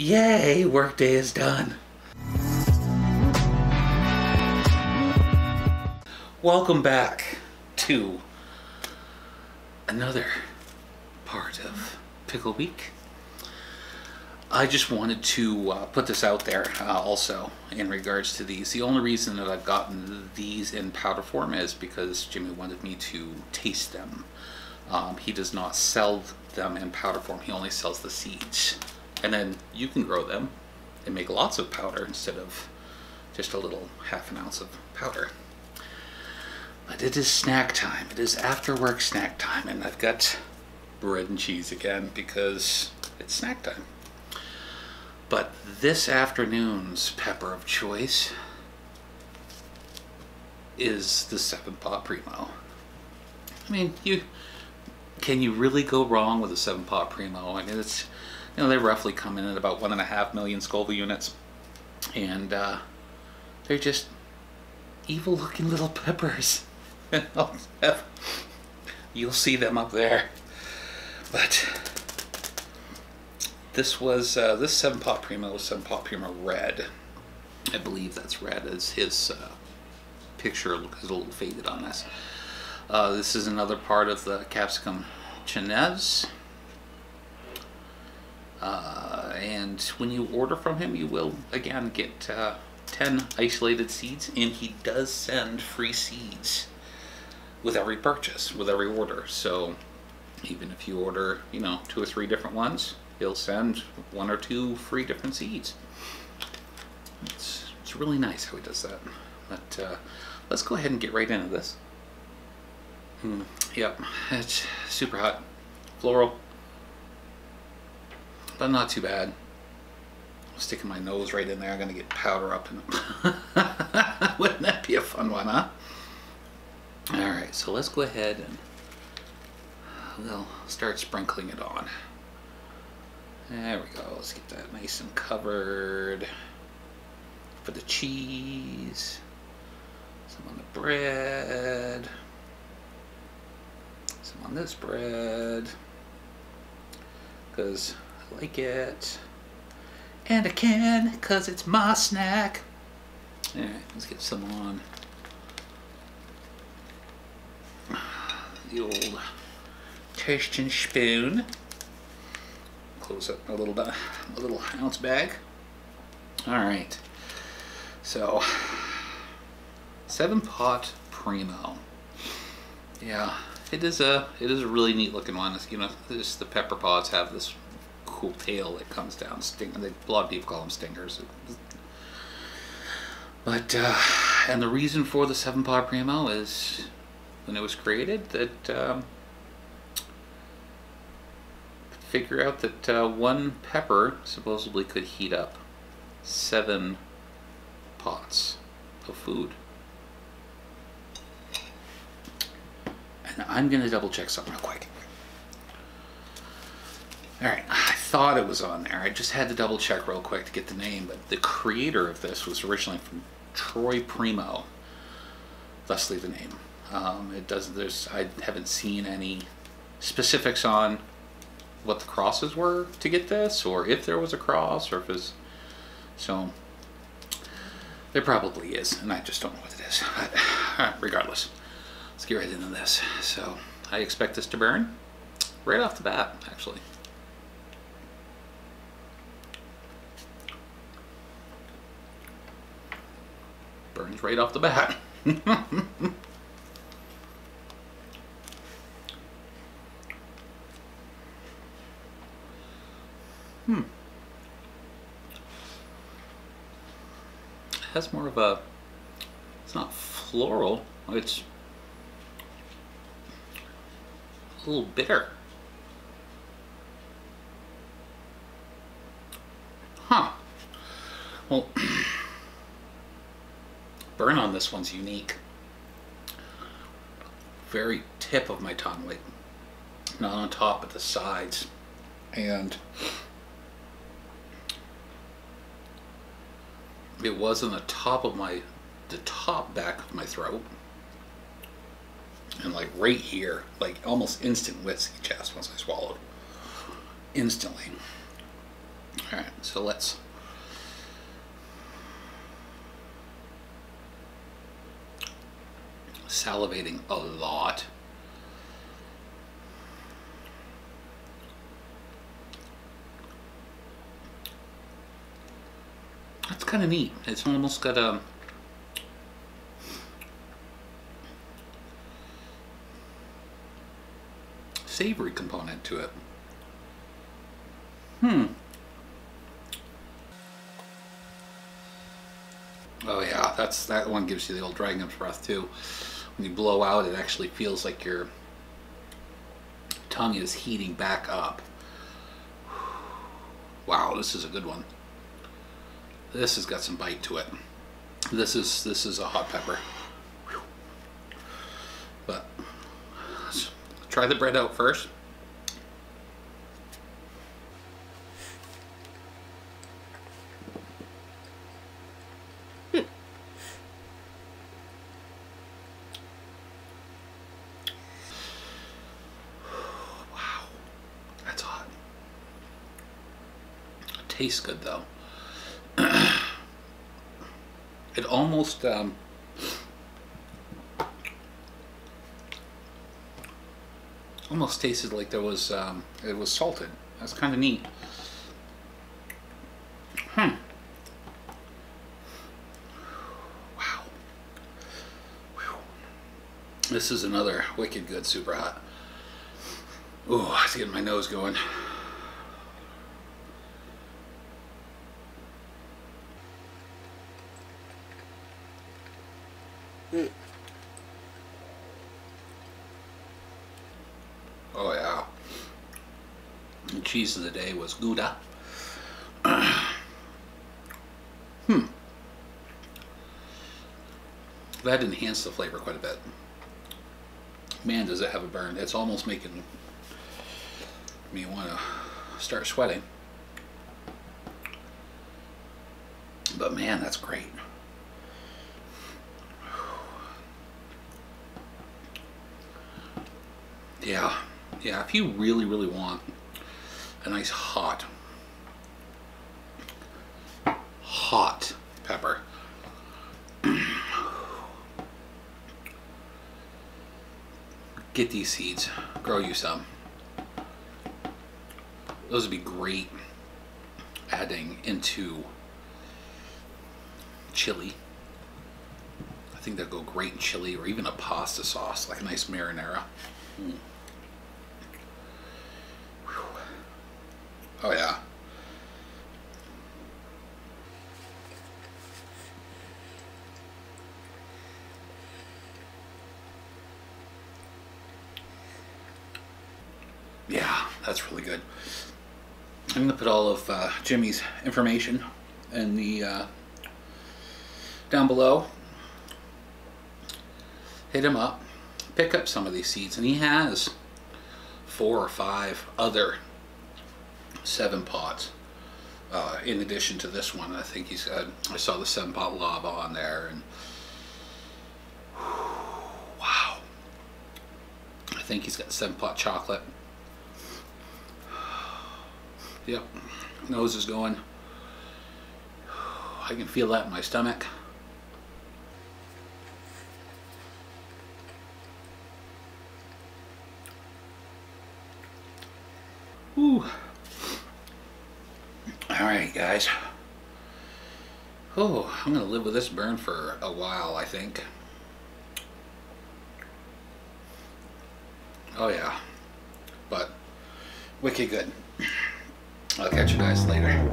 Yay, workday is done. Welcome back to another part of Pickle Week. I just wanted to uh, put this out there uh, also in regards to these. The only reason that I've gotten these in powder form is because Jimmy wanted me to taste them. Um, he does not sell them in powder form, he only sells the seeds. And then you can grow them and make lots of powder instead of just a little half an ounce of powder. But it is snack time. It is after work snack time, and I've got bread and cheese again because it's snack time. But this afternoon's pepper of choice is the Seven Pot Primo. I mean, you can you really go wrong with a Seven Pot Primo? I mean, it's you know they roughly come in at about one and a half million Scoville units, and uh, they're just evil-looking little peppers. You'll see them up there, but this was uh, this seven pot primo was seven pot primo red. I believe that's red as his uh, picture is a little faded on this. Uh, this is another part of the capsicum chinense. Uh, and when you order from him, you will again get uh, 10 isolated seeds, and he does send free seeds with every purchase, with every order. So even if you order, you know, two or three different ones, he'll send one or two free different seeds. It's, it's really nice how he does that. But uh, let's go ahead and get right into this. Mm, yep, it's super hot. Floral. But not too bad. sticking my nose right in there, I'm going to get powder up. In Wouldn't that be a fun one, huh? Alright, so let's go ahead and we'll start sprinkling it on. There we go. Let's get that nice and covered. For the cheese. Some on the bread. Some on this bread. Because like it. And I can, because it's my snack. Alright, let's get some on the old toasting spoon close up a little bit, a little ounce bag. All right, so seven pot primo. Yeah, it is a it is a really neat looking one. It's, you know, just the pepper pods have this cool tail that comes down. Sting. They, a lot of people call them stingers. But uh, and the reason for the seven pot primo is when it was created that. Um, figure out that uh, one pepper supposedly could heat up seven pots of food. And I'm going to double check something real quick. Alright, I thought it was on there. I just had to double check real quick to get the name, but the creator of this was originally from Troy Primeaux, thusly the name. Um, it does. There's. I haven't seen any specifics on what the crosses were to get this, or if there was a cross, or if it's so. There probably is, and I just don't know what it is. Regardless, let's get right into this. So I expect this to burn right off the bat, actually. Burns right off the bat. Hmm. It has more of a, it's not floral, it's a little bitter. Huh. Well, burn on this one's unique. Very tip of my tongue, like not on top but the sides. And it was on the top of my, the top back of my throat. And like right here, like almost instant whiskey chest once I swallowed. Instantly. All right, so let's. Salivating a lot. That's kind of neat. It's almost got a savory component to it. Hmm. Oh yeah, that's that one gives you the old dragon's breath too. You blow out, it actually feels like your tongue is heating back up. Wow, this is a good one. This has got some bite to it. This is this is a hot pepper. But let's try the bread out first. Wow, that's hot. Tastes good though. it almost um, almost tasted like there was um, it was salted. That's kind of neat. Hmm. Wow. Whew. This is another wicked good super hot. Ooh, it's getting my nose going. Oh yeah. And cheese of the day was Gouda. hmm. That enhanced the flavor quite a bit. Man, does it have a burn. It's almost making me want to start sweating. But man, that's great. Yeah, yeah, if you really, really want a nice hot, hot pepper, get these seeds, grow you some. Those would be great adding into chili. I think they'd go great in chili or even a pasta sauce, like a nice marinara. Mm. Oh yeah. Yeah, that's really good. I'm gonna put all of uh, Jimmy's information in the uh, down below. Hit him up, pick up some of these seeds, and he has four or five other seven pots. Uh, in addition to this one, I think he's got, I saw the seven pot lava on there and wow. I think he's got seven pot chocolate. Yep, nose is going. I can feel that in my stomach. Ooh. All right, guys. Oh, I'm gonna live with this burn for a while, I think. Oh yeah, but wicked good. I'll catch you guys later.